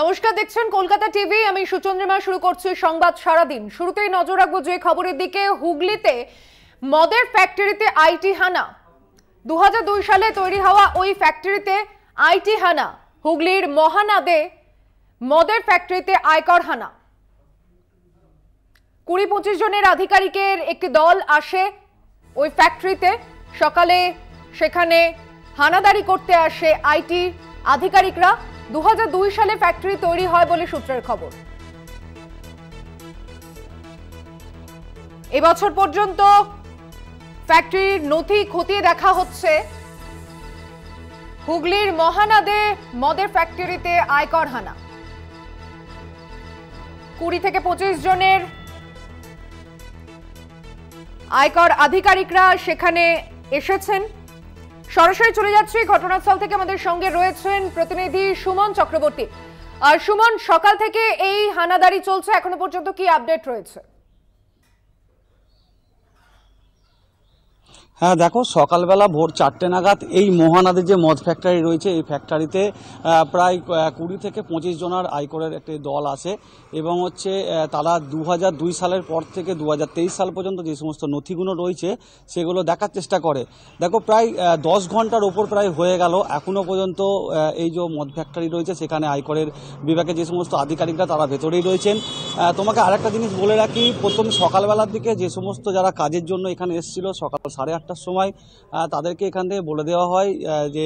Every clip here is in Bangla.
নমস্কার, দেখছেন কলকাতা টিভি। আমি সুচন্দ্রিমা শুরু করছি সংবাদ সারাদিন। শুরুতেই নজর রাখব যে খবরের দিকে। হুগলিতে মদের ফ্যাক্টরিতে আইটি হানা। দু হাজার দুই সালে তৈরি হওয়া ওই ফ্যাক্টরিতে আইটি হানা। হুগলির মহানাদে মদের ফ্যাক্টরিতে আয়কর হানা। কুড়ি পঁচিশ জনের আধিকারিকের একটি দল আসে ওই ফ্যাক্টরিতে। সকালে সেখানে হানাদারি করতে আসে আইটি আধিকারিকরা। দু হাজার দুই সালে ফ্যাক্টরি তৈরি হয় বলে সূত্রের খবর। এবছর পর্যন্ত ফ্যাক্টরির নথি খতিয়ে দেখা হচ্ছে। হুগলির মহানাদে মদের ফ্যাক্টরিতে আয়কর হানা। কুড়ি থেকে পঁচিশ জনের আয়কর আধিকারিকরা সেখানে এসেছেন। সরাসরি চলে যাচ্ছি। ঘটনাস্থল থেকে আমাদের সঙ্গে রয়েছেন প্রতিনিধি সুমন চক্রবর্তী। আর সুমন, সকাল থেকে এই হানাদারি চলছে। এখনও পর্যন্ত কি আপডেট রয়েছে? হ্যাঁ দেখো, সকালবেলা ভোর চারটে নাগাদ এই মহানাদের যে মদ ফ্যাক্টরি রয়েছে, এই ফ্যাক্টরিতে প্রায় কুড়ি থেকে পঁচিশ জনার আয়করের একটি দল আছে এবং হচ্ছে তারা দু দুই সালের পর থেকে দু হাজার তেইশ সাল পর্যন্ত যে সমস্ত নথিগুলো রয়েছে, সেগুলো দেখার চেষ্টা করে। দেখো, প্রায় দশ ঘণ্টার ওপর প্রায় হয়ে গেল। এখনও পর্যন্ত এই যে মদ ফ্যাক্টরি রয়েছে, সেখানে আয়করের বিভাগে যে সমস্ত আধিকারিকরা তারা ভেতরেই রয়েছেন। তোমাকে আরেকটা জিনিস বলে রাখি। প্রথম সকালবেলার দিকে যে সমস্ত যারা কাজের জন্য এখানে এসেছিল, সকাল সাড়ে আটটার সময় তাদেরকে এখান থেকে বলে দেওয়া হয় যে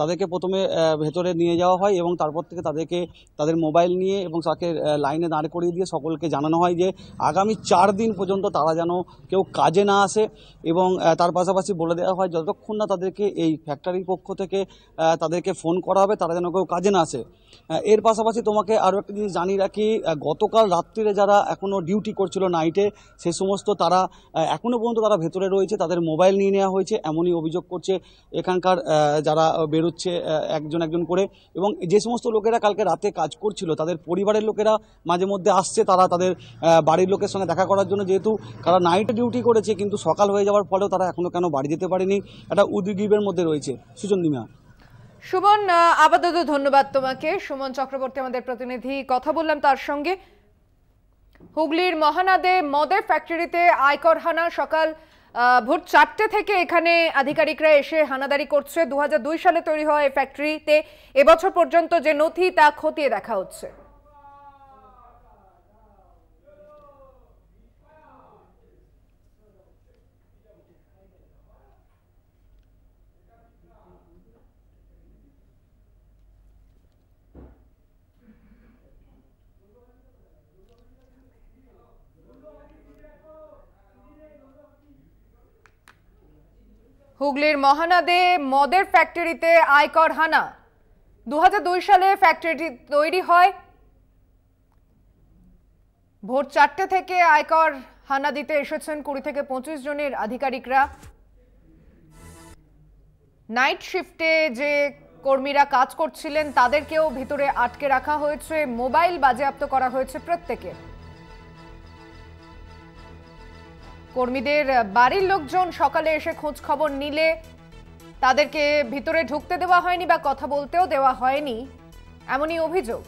তাদেরকে প্রথমে ভেতরে নিয়ে যাওয়া হয় এবং তারপর থেকে তাদেরকে তাদের মোবাইল নিয়ে এবং তাকে লাইনে দাঁড় করিয়ে দিয়ে সকলকে জানানো হয় যে, আগামী চার দিন পর্যন্ত তারা যেন কেউ কাজে না আসে এবং তার পাশাপাশি বলে দেওয়া হয়, যতক্ষণ না তাদেরকে এই ফ্যাক্টরির পক্ষ থেকে তাদেরকে ফোন করা হবে, তারা যেন কেউ কাজে না আসে। এর পাশাপাশি তোমাকে আরও একটা জিনিস জানিয়ে রাখি গতকাল রাত্রিরে যারা এখনও ডিউটি করছিল নাইটে সে সমস্ত তারা আহ, এখনও পর্যন্ত তারা ভেতরে রয়েছে তাদের মোবাইল নিয়ে নেওয়া হয়েছে এমনই অভিযোগ করছে এখানকার যারা বেরোচ্ছে একজন একজন করে এবং যে সমস্ত লোকেরা কালকে রাতে কাজ করছিল তাদের পরিবারের লোকেরা মাঝে মধ্যে আসছে তারা তাদের বাড়ির লোকের সঙ্গে দেখা করার জন্য যেহেতু তারা নাইটে ডিউটি করেছে কিন্তু সকাল হয়ে যাওয়ার ফলেও তারা এখনও কেন বাড়ি যেতে পারেনি একটা উদ্বিগ্নের মধ্যে রয়েছে। সুচন্দিমা সুমন আপাতত ধন্যবাদ তোমাকে। সুমন চক্রবর্তী আমাদের প্রতিনিধি, কথা বললাম তার সঙ্গে। হুগলির মহানাদে মদের ফ্যাক্টরিতে আয়কর হানা। সকাল ভোর চারটে থেকে এখানে আধিকারিকরা এসে হানাদারি করছে। দু হাজার দুই সালে তৈরি এই ফ্যাক্টরিতে এবছর পর্যন্ত যে নথি, তা খতিয়ে দেখা হচ্ছে। হুগলির মহানাদে মদের ফ্যাক্টরিতে আয়কর হানা। দু সালে ফ্যাক্টরিটি তৈরি হয়। ভোর চারটে থেকে আয়কর হানা দিতে এসেছেন কুড়ি থেকে পঁচিশ জনের আধিকারিকরা। নাইট শিফটে যে কর্মীরা কাজ করছিলেন, তাদেরকেও ভিতরে আটকে রাখা হয়েছে। মোবাইল বাজেয়াপ্ত করা হয়েছে প্রত্যেকের। কর্মীদের বাড়ির লোকজন সকালে এসে খোঁজ খবর নিলে তাদেরকে ভিতরে ঢুকতে দেওয়া হয়নি বা কথা বলতেও দেওয়া হয়নি, এমনই অভিযোগ।